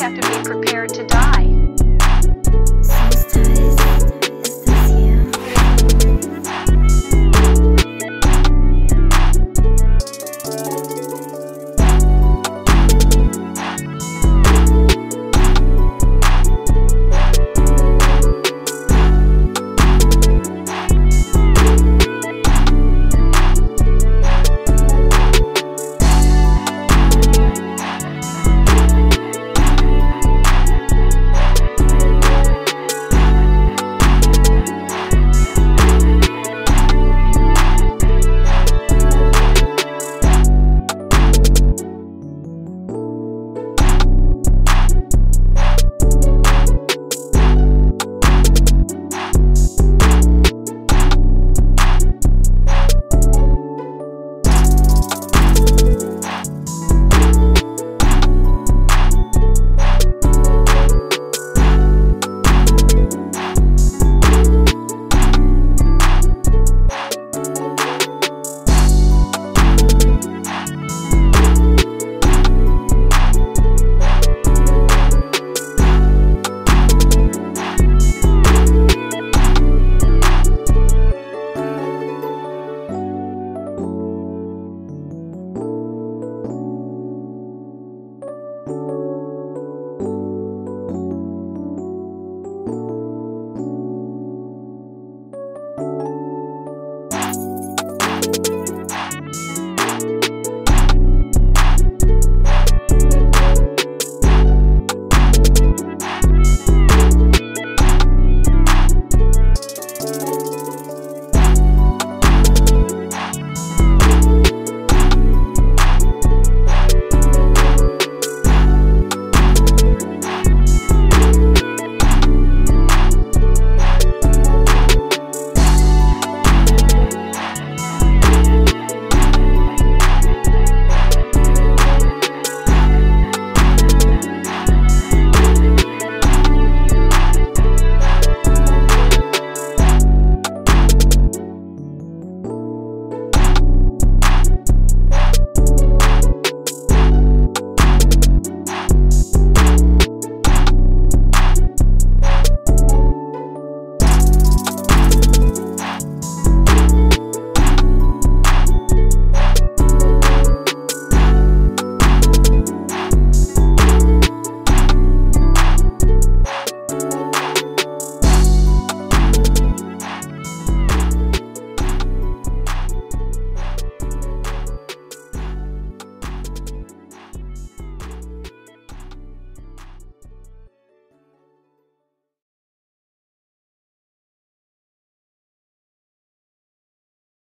have to be prepared to die.